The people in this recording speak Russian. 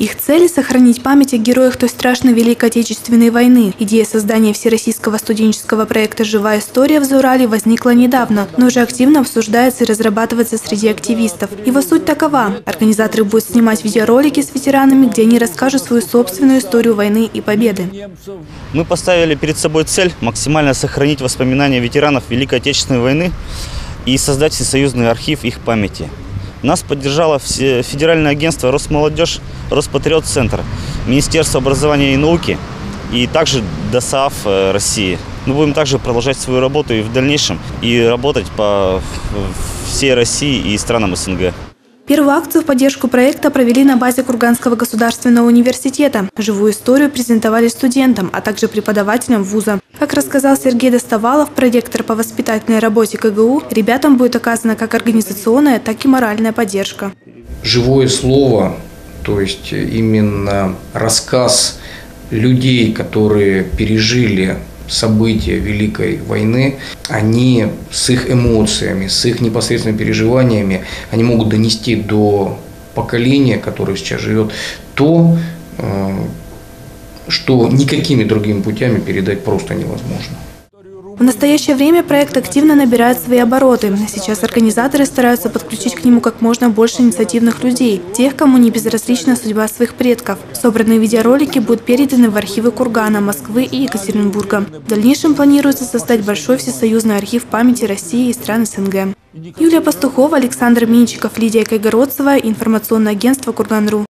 Их цель – сохранить память о героях той страшной Великой Отечественной войны. Идея создания всероссийского студенческого проекта «Живая история» в Заурале возникла недавно, но уже активно обсуждается и разрабатывается среди активистов. Его суть такова – организаторы будут снимать видеоролики с ветеранами, где они расскажут свою собственную историю войны и победы. Мы поставили перед собой цель максимально сохранить воспоминания ветеранов Великой Отечественной войны и создать всесоюзный архив их памяти. Нас поддержало Федеральное агентство «Росмолодежь», «Роспатриот-центр», Министерство образования и науки и также ДОСААФ э, России. Мы будем также продолжать свою работу и в дальнейшем, и работать по всей России и странам СНГ. Первую акцию в поддержку проекта провели на базе Курганского государственного университета. Живую историю презентовали студентам, а также преподавателям вуза. Как рассказал Сергей Достовалов, проректор по воспитательной работе КГУ, ребятам будет оказана как организационная, так и моральная поддержка. Живое слово, то есть именно рассказ людей, которые пережили события Великой войны, они с их эмоциями, с их непосредственными переживаниями, они могут донести до поколения, которое сейчас живет, то, э, что никакими другими путями передать просто невозможно. В настоящее время проект активно набирает свои обороты. Сейчас организаторы стараются подключить к нему как можно больше инициативных людей, тех, кому не безразлична судьба своих предков. Собранные видеоролики будут переданы в архивы Кургана, Москвы и Екатеринбурга. В дальнейшем планируется создать большой всесоюзный архив памяти России и стран СНГ. Юлия Пастухова, Александр Минчиков, Лидия Кайгородцева, информационное агентство Курган.ру.